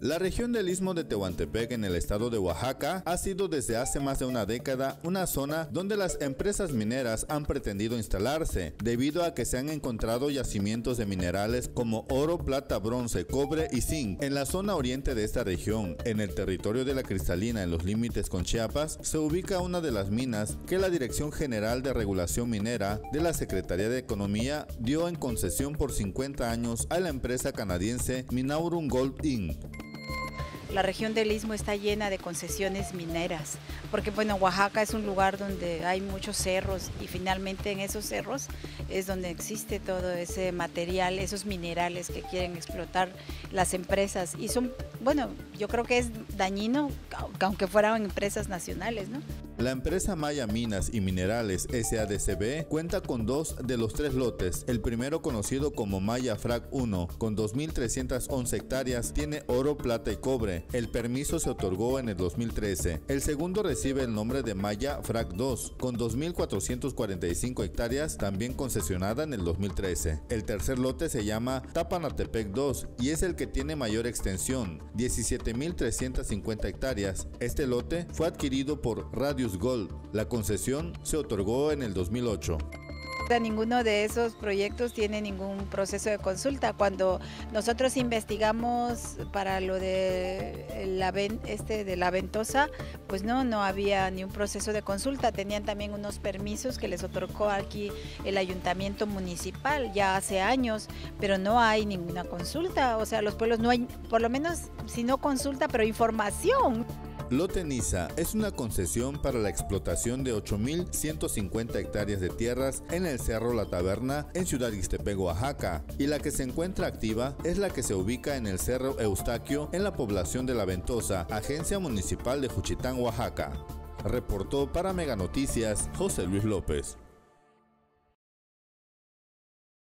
La región del Istmo de Tehuantepec en el estado de Oaxaca ha sido desde hace más de una década una zona donde las empresas mineras han pretendido instalarse, debido a que se han encontrado yacimientos de minerales como oro, plata, bronce, cobre y zinc. En la zona oriente de esta región, en el territorio de la Cristalina en los límites con Chiapas, se ubica una de las minas que la Dirección General de Regulación Minera de la Secretaría de Economía dio en concesión por 50 años a la empresa canadiense Minaurum Gold Inc. La región del Istmo está llena de concesiones mineras, porque bueno, Oaxaca es un lugar donde hay muchos cerros y finalmente en esos cerros es donde existe todo ese material, esos minerales que quieren explotar las empresas. Y son, bueno, yo creo que es dañino, aunque fueran empresas nacionales, ¿no? La empresa Maya Minas y Minerales SADCB cuenta con dos de los tres lotes. El primero conocido como Maya Frac 1, con 2.311 hectáreas, tiene oro, plata y cobre. El permiso se otorgó en el 2013. El segundo recibe el nombre de Maya Frac 2, con 2.445 hectáreas, también concesionada en el 2013. El tercer lote se llama Tapanatepec 2 y es el que tiene mayor extensión, 17.350 hectáreas. Este lote fue adquirido por Radio Gold. La concesión se otorgó en el 2008. Ninguno de esos proyectos tiene ningún proceso de consulta. Cuando nosotros investigamos para lo de la, este, de la ventosa, pues no, no había ni un proceso de consulta. Tenían también unos permisos que les otorgó aquí el ayuntamiento municipal ya hace años, pero no hay ninguna consulta. O sea, los pueblos no hay, por lo menos, si no consulta, pero información. Loteniza es una concesión para la explotación de 8.150 hectáreas de tierras en el Cerro La Taberna en Ciudad Ixtepec, Oaxaca, y la que se encuentra activa es la que se ubica en el Cerro Eustaquio en la población de La Ventosa, Agencia Municipal de Juchitán, Oaxaca. Reportó para Mega Noticias José Luis López.